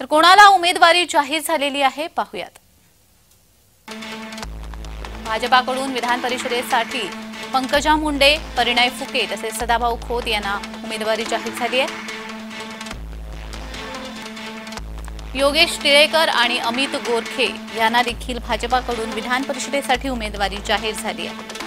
तर कोणाला उमेदवारी जाहीर झालेली आहे पाहूयात. भाजपाकडून विधान परिषदेसाठी पंकजा मुंडे परिणय फुके तसेच सदाभाऊ खोत यांना उमेदवारी जाहीर झाली आहे. योगेश टिळेकर आणि अमित गोरखे यांना देखील भाजपाकडून विधान परिषदेसाठी उमेदवारी जाहीर झाली आहे.